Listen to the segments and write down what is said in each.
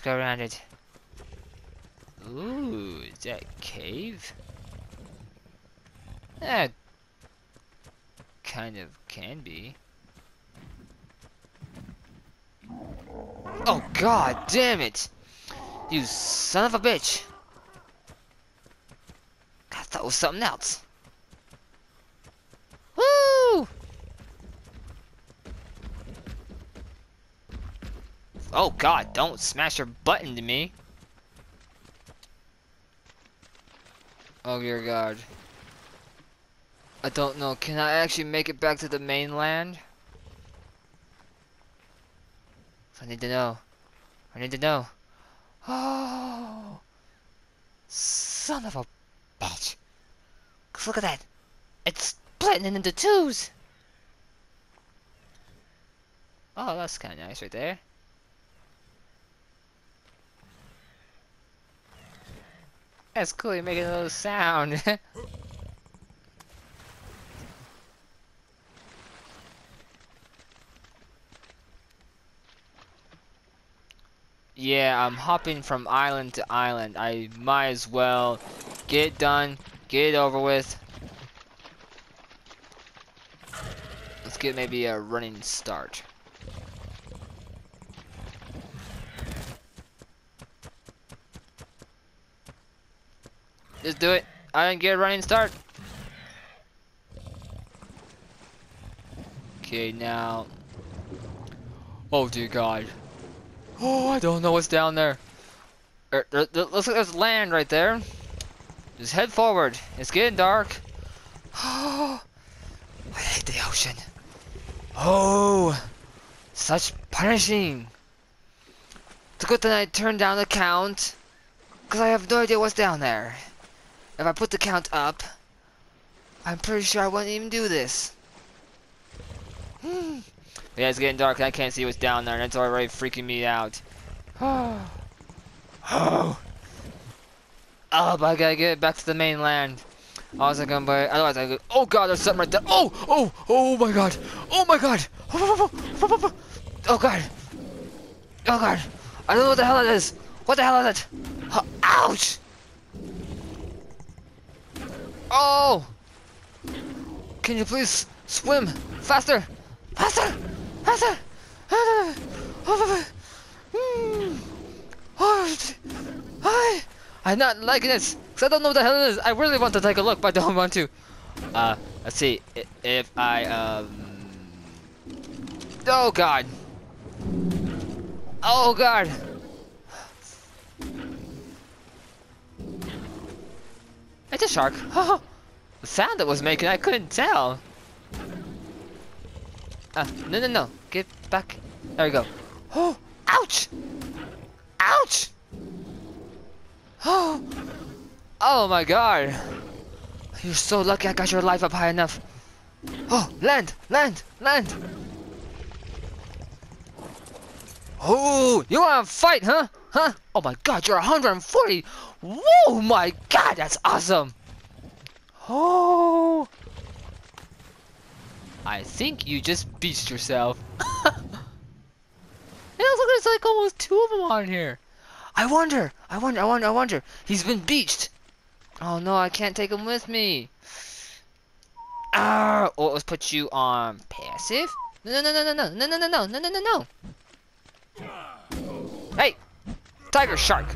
Let's go around it. Ooh, is that cave? That kind of can be. Oh god damn it! You son of a bitch! I thought it was something else. Woo! Oh god, don't smash your button to me. Oh dear god. I don't know, can I actually make it back to the mainland? I need to know. I need to know. Oh, son of a bitch. Cause Look at that. It's splitting into twos. Oh, that's kind of nice right there. That's cool, you're making a little sound. yeah, I'm hopping from island to island. I might as well get it done, get it over with. Let's get maybe a running start. Just do it. I didn't get a running start. Okay, now. Oh dear God. Oh, I don't know what's down there. Er, there, there looks like there's land right there. Just head forward. It's getting dark. Oh, I hate the ocean. Oh, such punishing. It's good that I turned down the count, because I have no idea what's down there. If I put the count up, I'm pretty sure I wouldn't even do this. Yeah, it's getting dark and I can't see what's down there and it's already freaking me out. Oh. Oh. Oh, but I gotta get back to the mainland. I was gonna buy, otherwise I go, oh god, there's something right there. Oh, oh, oh my god. Oh my god. Oh god. Oh god. I don't know what the hell it is. What the hell is it? Oh, ouch. Oh! Can you please swim faster? Faster! Faster! I, I'm not liking this because I don't know what the hell it is. I really want to take a look, but I don't want to. Uh, let's see if I um. Oh God! Oh God! It's a shark. Oh, the sound it was making, I couldn't tell. Ah, no, no, no. Get back. There we go. Oh, ouch! Ouch! Oh, oh my god. You're so lucky I got your life up high enough. Oh, land, land, land. Oh, you want to fight, huh? Huh? Oh my god, you're 140. Whoa, my god, that's awesome. Oh. I think you just beached yourself. it looks like there's like almost two of them on here. I wonder, I wonder, I wonder, I wonder. He's been beached. Oh no, I can't take him with me. Ah, oh, let's put you on passive. No, no, no, no, no, no, no, no, no, no, no, no. Hey, tiger shark.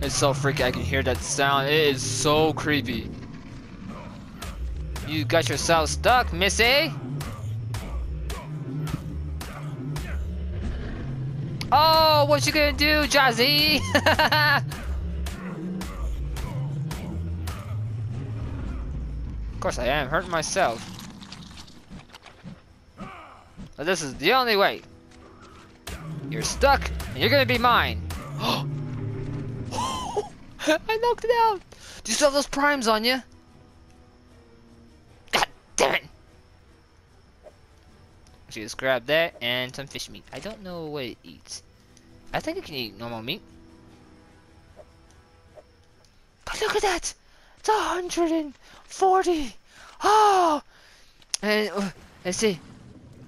It's so freaky, I can hear that sound. It is so creepy. You got yourself stuck, Missy. Oh, what you gonna do, Jazzy? of course I am, hurting myself. But this is the only way. You're stuck, and you're gonna be mine. I knocked it out. Do you still have those primes on you? God damn it. She Just grab that and some fish meat. I don't know what it eats. I think it can eat normal meat. But look at that! It's 140! Oh! And, uh, let's see.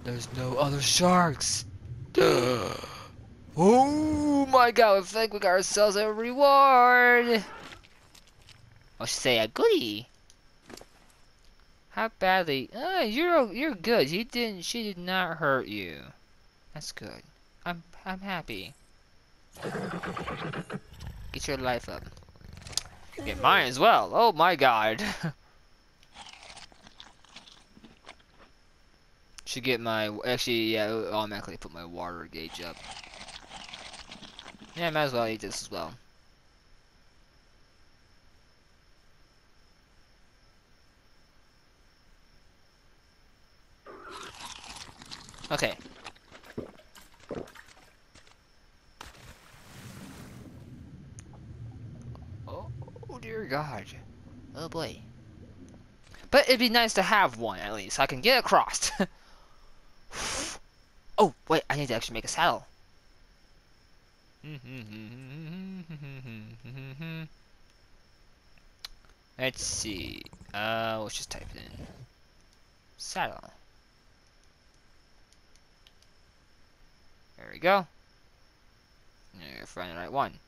There's no other sharks. oh my god, I think we got ourselves a reward. Or say a goodie. How badly? Uh, you're you're good. He didn't. She did not hurt you. That's good. I'm I'm happy. Get your life up. Get mine as well. Oh my god. Should get my actually yeah it'll automatically put my water gauge up. Yeah, I might as well eat this as well. Okay. Oh, oh dear God. Oh boy. But it'd be nice to have one at least. I can get across. oh, wait, I need to actually make a saddle. Let's see. Uh, let's just type it in. Saddle. There we go. Now find the right one.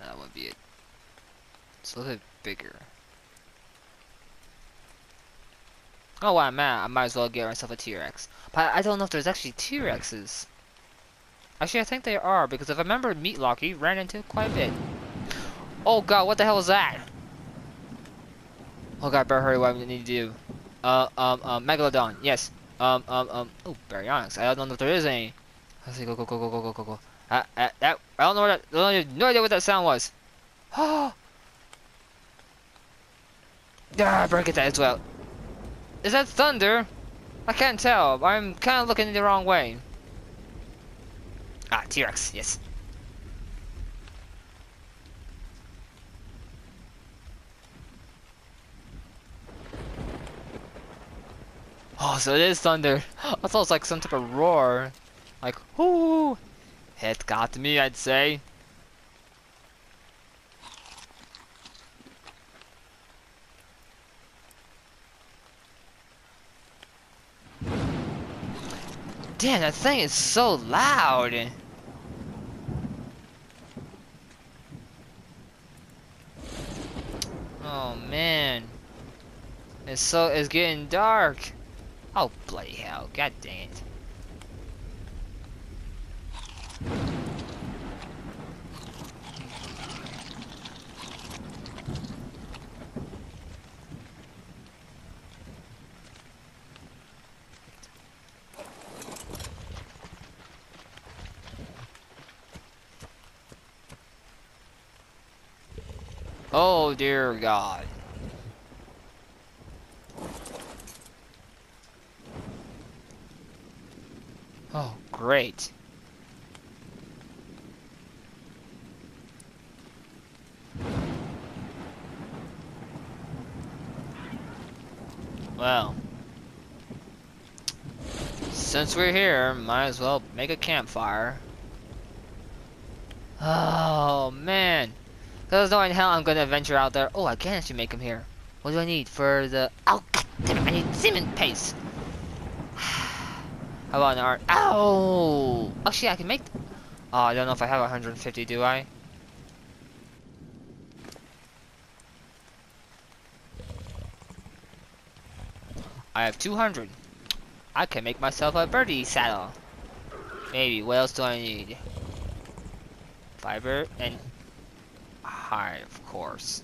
That would be it. It's a little bit bigger. Oh, wow, man, I might as well get myself a T-Rex. But I don't know if there's actually T-Rexes. Actually, I think there are, because if I remember Meatlock, he ran into quite a bit. Oh god, what the hell is that? Oh god, better hurry, what I need to do. Uh, um, um, Megalodon, yes. Um, um, um, oh, Baryonyx, I don't know if there is any. Let's see, go, go, go, go, go, go, go, go. Uh, uh, that, I don't know what that, I have no idea what that sound was. Oh! Ah, break it that as well. Is that thunder? I can't tell. I'm kind of looking in the wrong way. Ah, T-Rex, yes. Oh, so it is thunder. I thought it was like some type of roar. Like, whoo! It got me, I'd say. Damn, that thing is so loud. Oh man. It's so it's getting dark. Oh bloody hell, god dang it. Oh dear God. Oh, great. Well, since we're here, might as well make a campfire. Oh, man. There's no in hell I'm gonna venture out there. Oh, I can actually make him here. What do I need for the... Oh, God damn it, I need cement paste. How about an art? Ow! Actually, I can make... Oh, I don't know if I have 150, do I? I have 200. I can make myself a birdie saddle. Maybe. What else do I need? Fiber and hide, of course.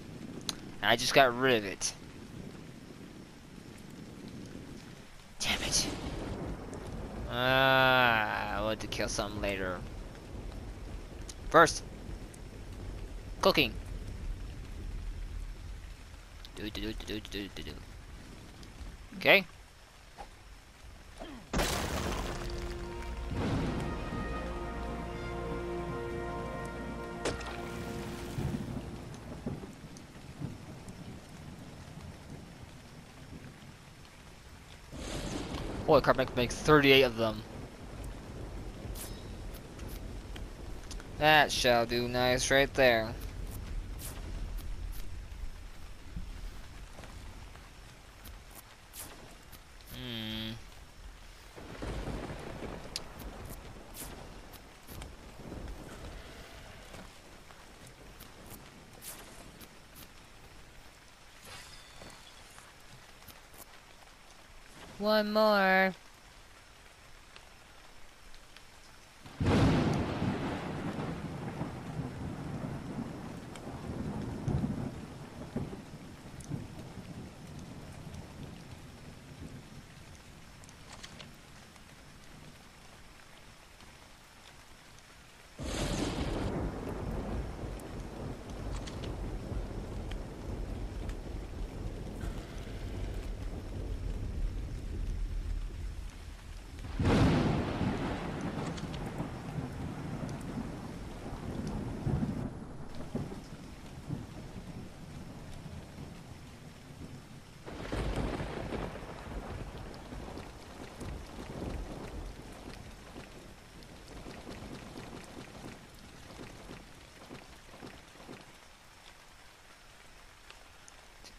And I just got rid of it. Damn it. Ah, I want to kill something later. First, cooking. Do do do do do do do. Okay. I can make 38 of them. That shall do nice right there. One more.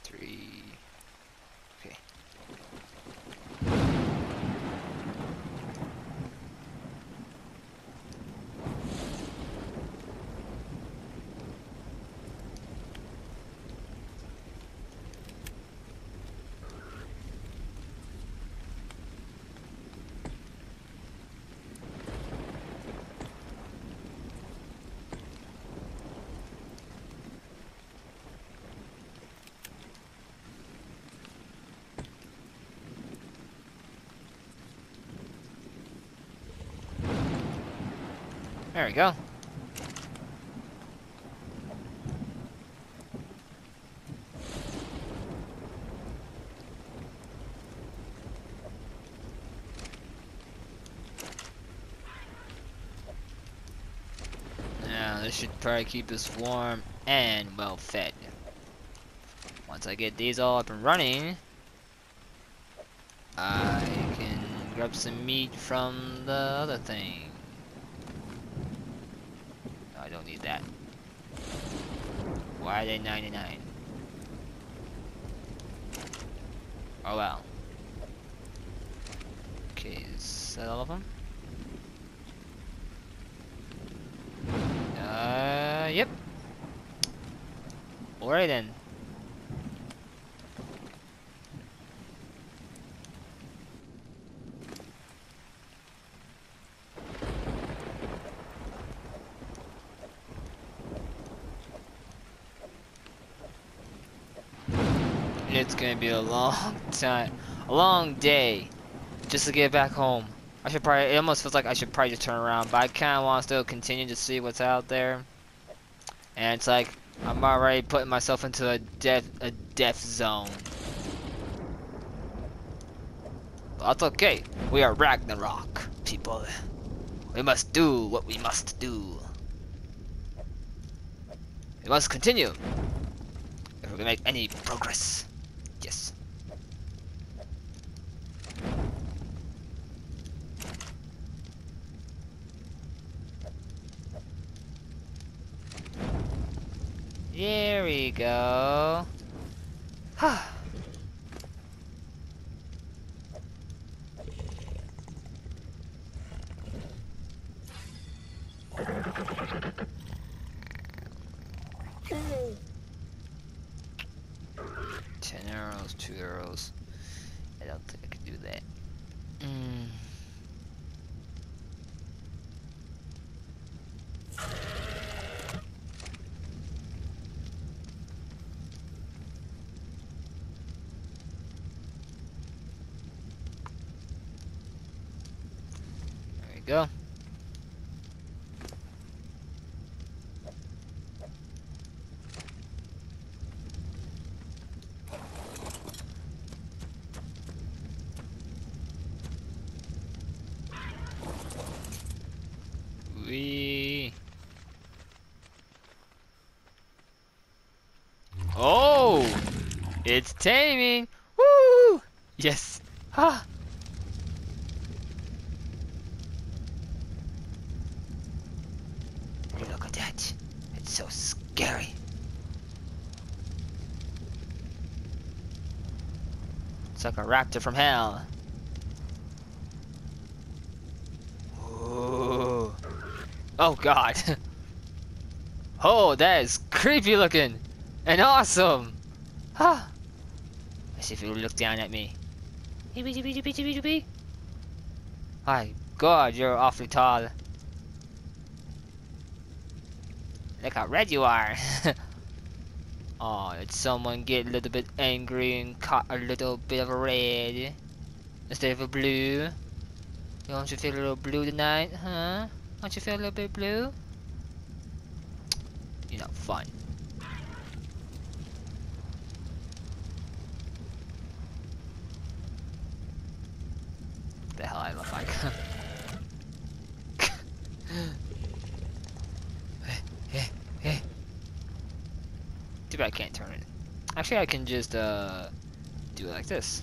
Three. Okay. There we go. This should probably keep us warm and well fed. Once I get these all up and running, I can grab some meat from the other thing. That. Why are they 99? Oh well. Okay, is that all of them? Uh, yep. Alright then. It's gonna be a long time, a long day, just to get back home. I should probably, it almost feels like I should probably just turn around, but I kinda wanna still continue to see what's out there. And it's like, I'm already putting myself into a death, a death zone. But that's okay, we are Ragnarok, people. We must do what we must do. We must continue. If we're make any progress. Yes. There we go. Ten arrows, two arrows. I don't think I can do that. Mm. There we go. It's taming! Woo! Yes! Ah! Look at that! It's so scary! It's like a raptor from hell! Oh god! oh, that is creepy looking! And awesome! Huh. If will look down at me. My god, you're awfully tall. Look how red you are. oh, did someone get a little bit angry and caught a little bit of a red instead of a blue? Don't you feel a little blue tonight, huh? Don't you feel a little bit blue? You're not fun. the hell I look like. Too bad I can't turn it. Actually, I can just uh, do it like this.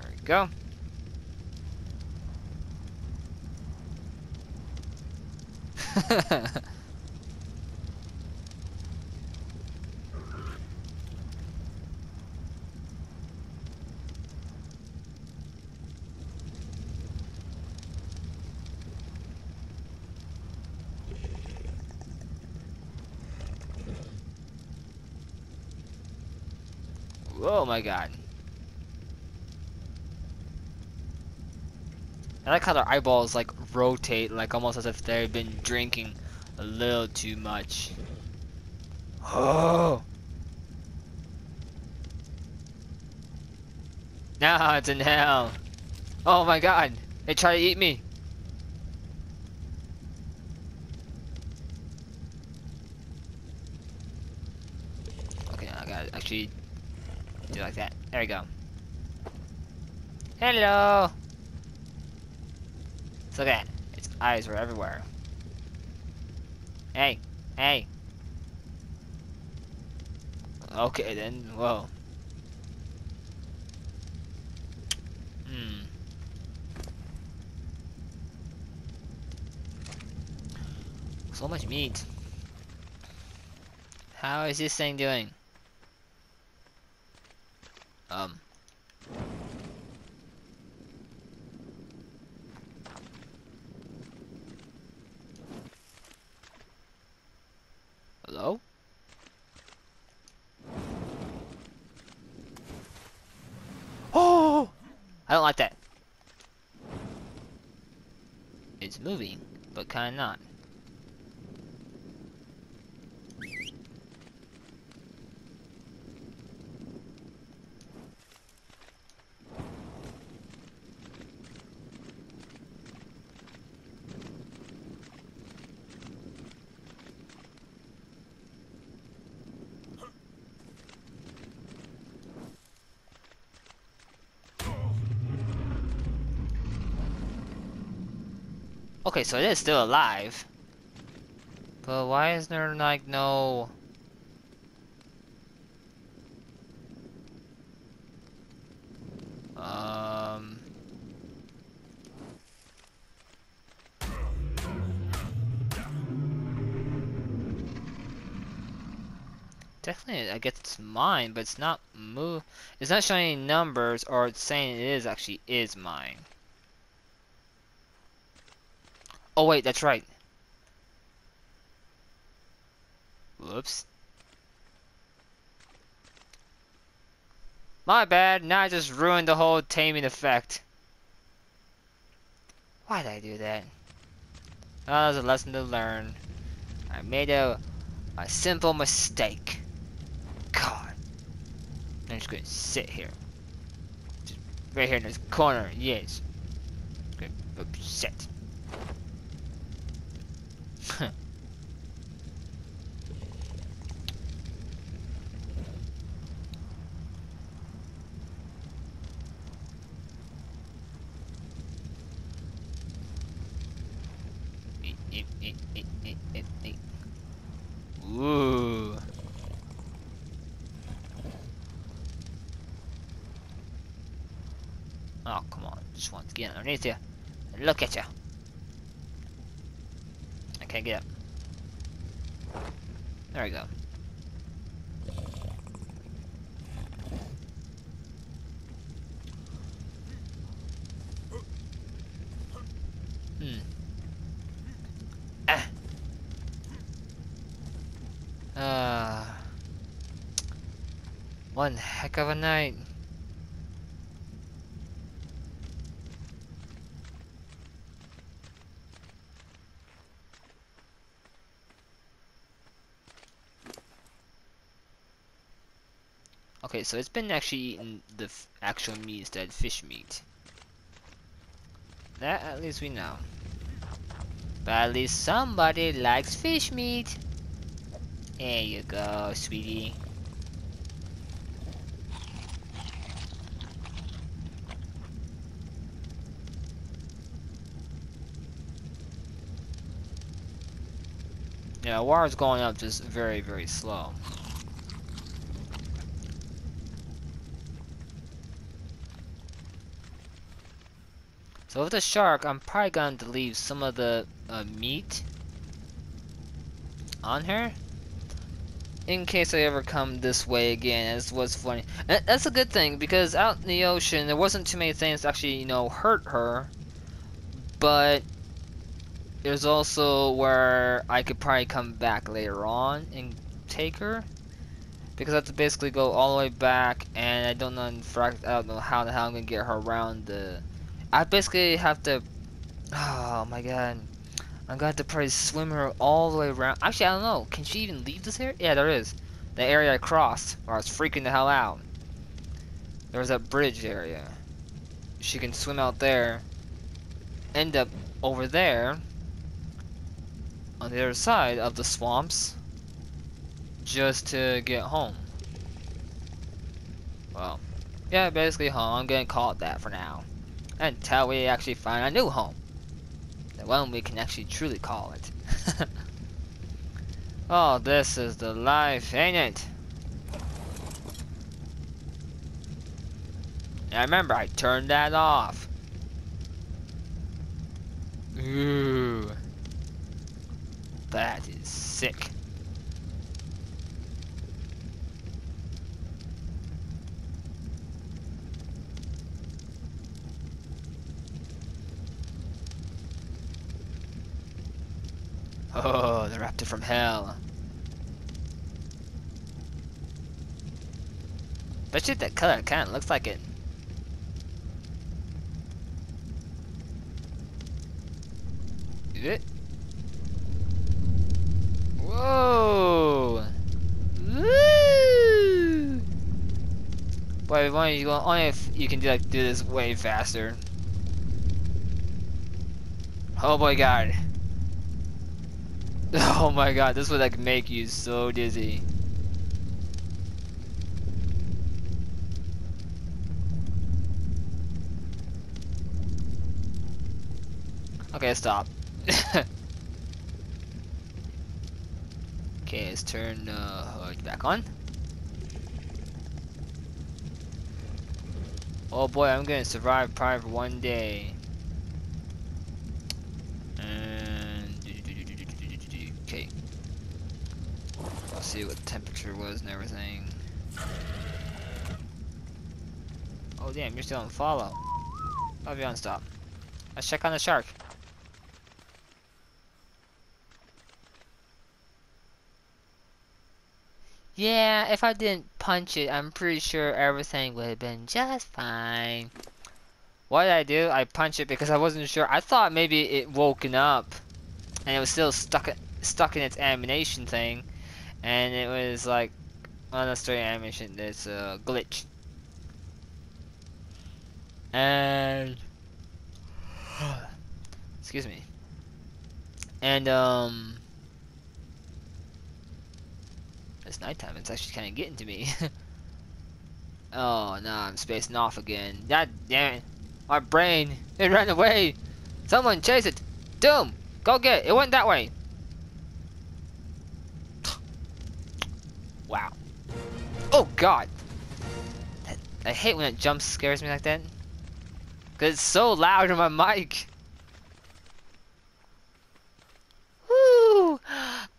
There we go. oh my god. I like how their eyeballs like rotate like almost as if they've been drinking a little too much. Oh. Now it's in hell. Oh my god. They try to eat me. Okay, I gotta actually do like that. There we go. Hello. Look at that. Its eyes were everywhere. Hey, hey. Okay then, whoa. Hmm. So much meat. How is this thing doing? Um. Hello? Oh! I don't like that. It's moving, but kinda not. Okay, so it is still alive. But why is there like no... Um... Definitely, I guess it's mine, but it's not move. It's not showing numbers, or it's saying it is actually is mine. Oh wait, that's right. Whoops. My bad, now I just ruined the whole taming effect. Why did I do that? Oh, there's a lesson to learn. I made a, a simple mistake. God. I'm just gonna sit here. Just right here in this corner, yes. Good. Sit. Ooh. Oh, come on. Just want to get underneath you. Look at you. I can't get up. There we go. Hmm. Ah. Ah. Of a night. Okay, so it's been actually eating the actual meat instead fish meat. That at least we know. But at least somebody likes fish meat. There you go, sweetie. Yeah, water's going up just very, very slow. So with the shark, I'm probably going to leave some of the uh, meat on her. In case I ever come this way again, as was funny. And that's a good thing, because out in the ocean, there wasn't too many things actually, you know, hurt her. But there's also where I could probably come back later on and take her. Because I have to basically go all the way back, and I don't know, I don't know how the hell I'm to get her around the... I basically have to... Oh my god. I'm gonna have to probably swim her all the way around. Actually, I don't know. Can she even leave this area? Yeah, there is. The area I crossed, where I was freaking the hell out. There was that bridge area. She can swim out there, end up over there, on the other side of the swamps, just to get home. Well, yeah, basically home. I'm gonna call it that for now. Until we actually find a new home the one we can actually truly call it. oh, this is the life, ain't it? I remember I turned that off. Ooh. That is sick. Oh, the raptor from hell. But you that color kind of looks like it. Is it? Whoa! Woo! Boy, only, you, only if you can do, like, do this way faster. Oh boy, God. Oh my god, this would like make you so dizzy. Okay, stop. okay, let's turn the uh, back on. Oh boy, I'm gonna survive for one day. And okay, I'll see what the temperature was and everything. Oh damn, you're still on follow. I'll be on stop. Let's check on the shark. Yeah, if I didn't punch it, I'm pretty sure everything would have been just fine. What did I do? I punched it because I wasn't sure. I thought maybe it woken up and it was still stuck stuck in its animation thing and it was like on the story animation there's a glitch and excuse me and um it's nighttime it's actually kind of getting to me oh no I'm spacing off again god damn it my brain it ran away someone chase it doom go get it it went that way Wow. Oh god! I hate when it jump scares me like that. Cause it's so loud on my mic.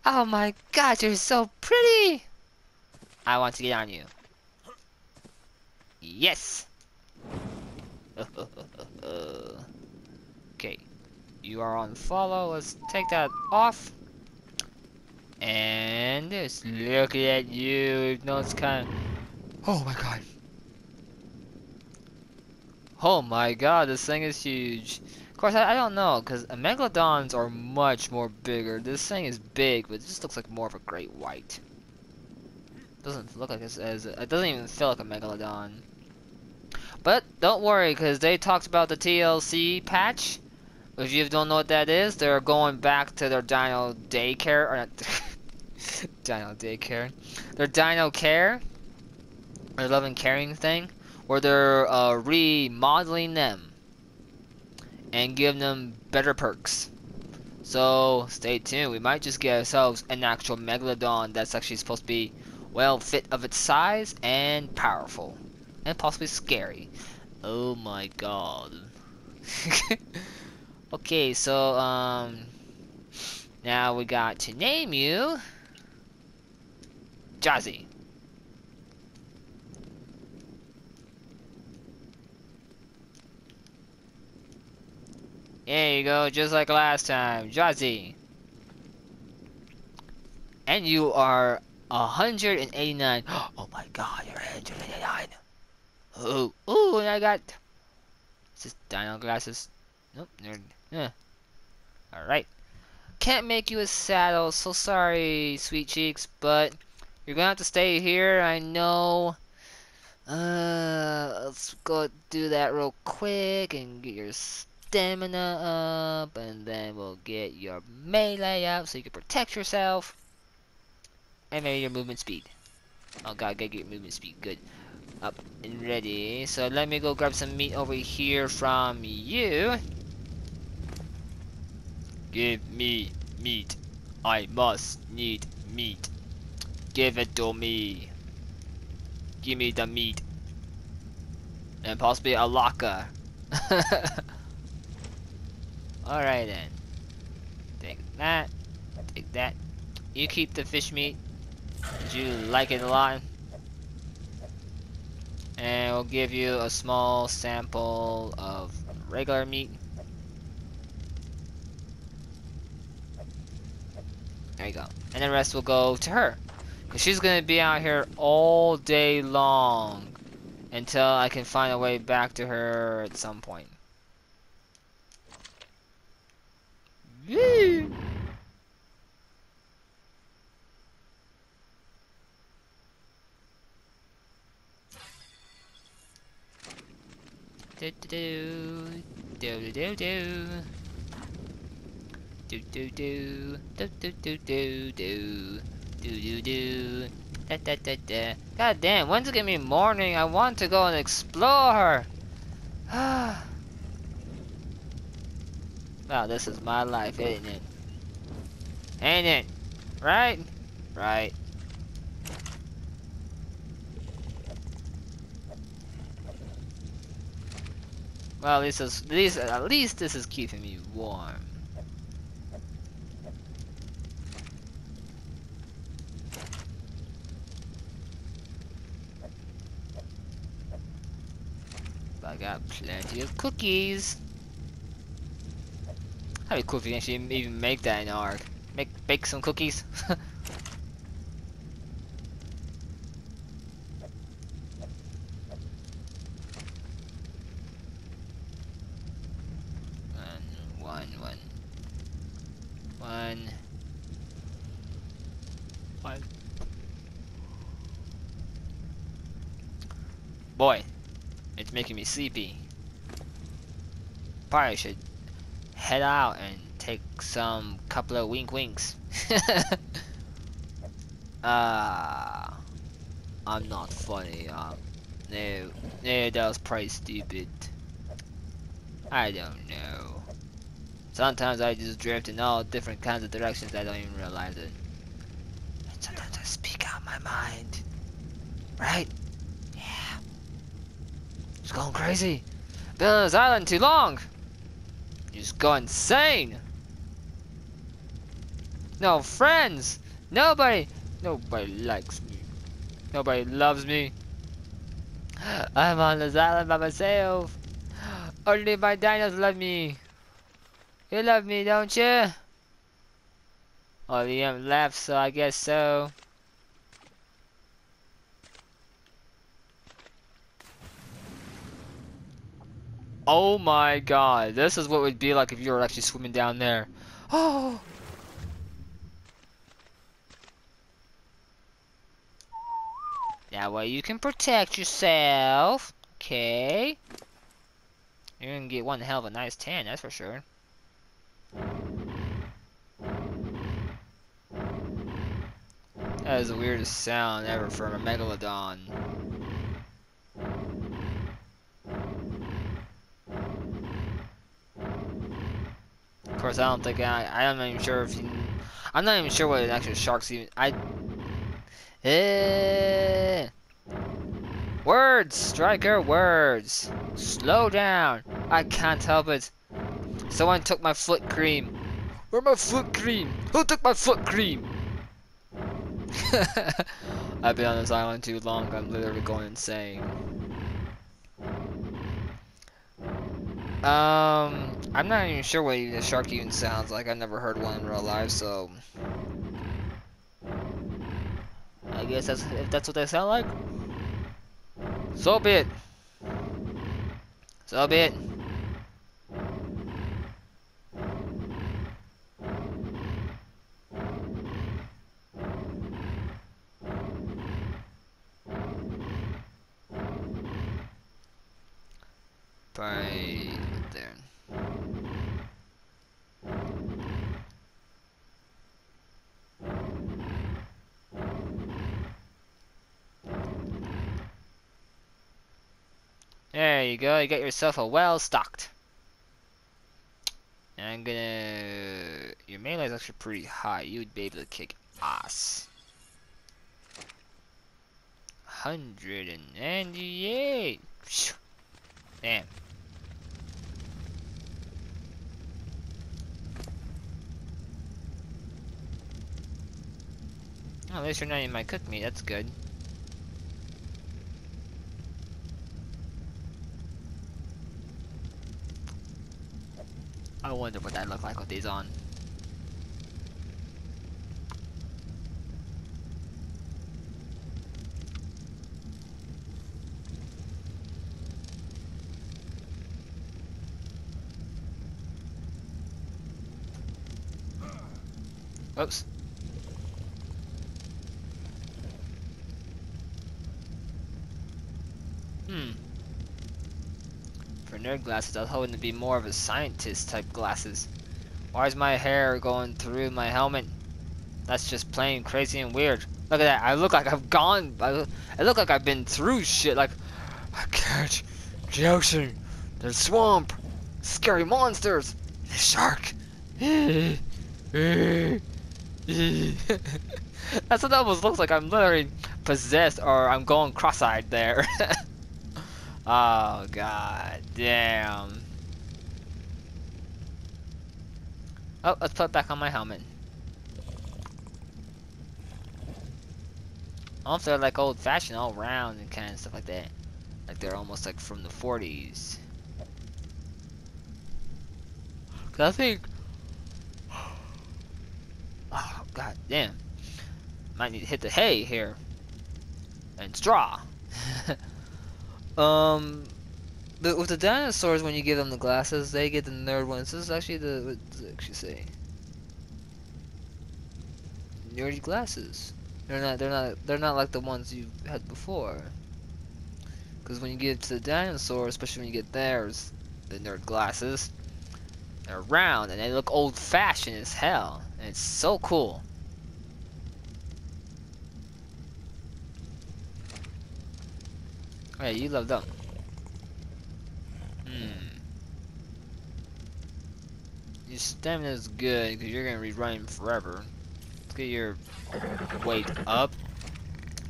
Oh my god, you're so pretty! I want to get on you. Yes! okay. You are on follow. Let's take that off. And just look at you. No, it's kind of... Oh my god. Oh my god, this thing is huge. Of course, I, I don't know, because Megalodons are much more bigger. This thing is big, but it just looks like more of a great white. Doesn't look like it's as it doesn't even feel like a Megalodon. But don't worry, because they talked about the TLC patch. If you don't know what that is, they're going back to their Dino daycare or not Dino daycare. Their Dino care, their loving caring thing, where they're uh, remodeling them and giving them better perks. So stay tuned. We might just get ourselves an actual Megalodon that's actually supposed to be well fit of its size and powerful. And possibly scary. Oh my god. okay, so um now we got to name you Jazzy. There you go, just like last time. Jazzy. And you are 189. Oh my god, you're 189. Oh, oh, I got... Is this dino glasses? Nope, they're... Yeah. Alright. Can't make you a saddle, so sorry, sweet cheeks, but... You're gonna have to stay here, I know. Uh, let's go do that real quick and get your stamina up, and then we'll get your melee up so you can protect yourself. And maybe your movement speed. Oh god, get your movement speed. Good. Up and ready. So let me go grab some meat over here from you. Give me meat. I must need meat. Give it to me. Give me the meat. And possibly a locker. Alright then. Take that. Take that. You keep the fish meat. Did you like it a lot? And we'll give you a small sample of regular meat. There you go. And the rest will go to her. Because she's going to be out here all day long. Until I can find a way back to her at some point. Do do do do do do do do do do do do do do do do do da da da da God damn, when's it gonna be morning? I want to go and explore. Wow, this is my life, ain't it? Ain't it? Right? Right. Well, this is this at least this is keeping me warm. I got plenty of cookies. Cool if you actually even make that in ARK. Make bake some cookies. one, one, one, one. Boy, it's making me sleepy. Probably should head out and take some couple of wink winks. Ah, uh, I'm not funny. Um, no, no, that was probably stupid. I don't know. Sometimes I just drift in all different kinds of directions. I don't even realize it. And sometimes I speak out my mind. Right? Going crazy. Been on this island too long. You just go insane. No friends. Nobody. Nobody likes me. Nobody loves me. I'm on this island by myself. Only my dinos love me. You love me, don't you? Oh, the imp left, so I guess so. Oh my god, this is what it would be like if you were actually swimming down there. Oh! That way you can protect yourself. Okay. You're gonna get one hell of a nice tan, that's for sure. That is the weirdest sound ever from a megalodon. Of course, I don't think I. I'm not even sure if you. I'm not even sure what an actual shark's even. I. Eh. Words, Stryker, words. Slow down. I can't help it. Someone took my foot cream. Where my foot cream? Who took my foot cream? I've been on this island too long. I'm literally going insane. Um, I'm not even sure what a shark even sounds like. I've never heard one in real life, so I guess that's if that's what they sound like. So be it. So be it. You get yourself a well stocked. And I'm gonna... Your melee is actually pretty high. You would be able to kick ass. 198! Damn. At least you're not in my cook meat, that's good. Wonder what that look like with these on. Oops. Hmm. For nerd glasses, I was hoping to be more of a scientist type glasses. Why is my hair going through my helmet? That's just plain crazy and weird. Look at that. I look like I've gone. I, look, I look like I've been through shit. Like, I can't. The ocean. The swamp. Scary monsters. The shark. That's what that almost looks like. I'm literally possessed or I'm going cross-eyed there. oh god damn. Oh, let's put it back on my helmet. They're like old fashioned all round and kind of stuff like that. Like they're almost like from the 40s. Cause I think Oh, god damn. Might need to hit the hay here. And straw. um, but with the dinosaurs, when you give them the glasses, they get the nerd ones. This is actually the, what does it actually say? Nerdy glasses. They're not, they're not, they're not like the ones you had before. Because when you get to the dinosaur, especially when you get theirs, the nerd glasses, they're round and they look old-fashioned as hell. And it's so cool. Hey, you love them. Hmm. Your stamina is good because you're gonna be running forever. Let's get your weight up.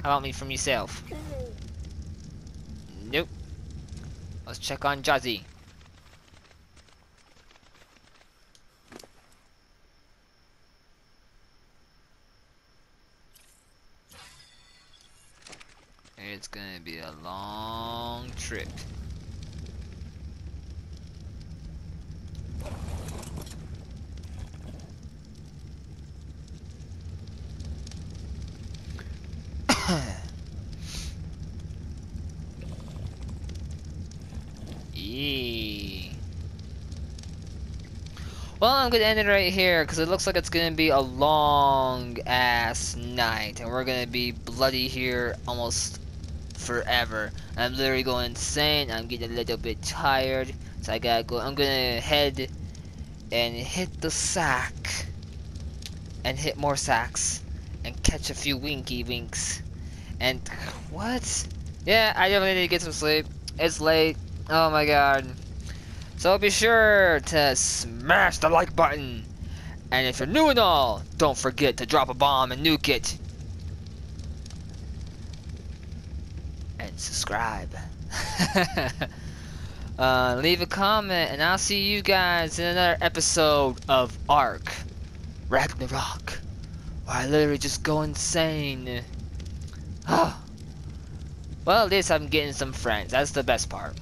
How about me from yourself? Nope. Let's check on Jazzy. It's gonna be a trip. Well, I'm gonna end it right here because it looks like it's gonna be a long ass night, and we're gonna be bloody here almost forever. I'm literally going insane. I'm getting a little bit tired, so I gotta go. I'm gonna head and hit the sack, and hit more sacks, and catch a few winky winks. And what? Yeah, I definitely need to get some sleep. It's late. Oh my god. So be sure to smash the like button. And if you're new and all, don't forget to drop a bomb and nuke it. Subscribe. uh, leave a comment and I'll see you guys in another episode of Ark Ragnarok. Where I literally just go insane. well, at least I'm getting some friends. That's the best part.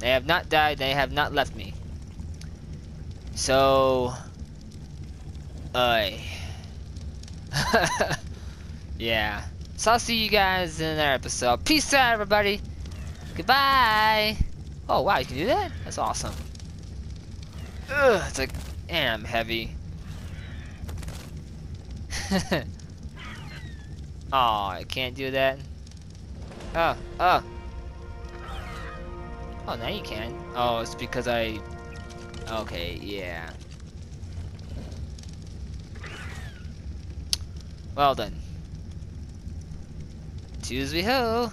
They have not died, they have not left me. So... Uh... yeah. So I'll see you guys in another episode. Peace out, everybody! Goodbye! Oh, wow, you can do that? That's awesome. Ugh, it's like... And I'm heavy. oh, I can't do that. Oh, oh. Oh, now you can. Oh, it's because I... Okay, yeah. Well then. Choose we ho!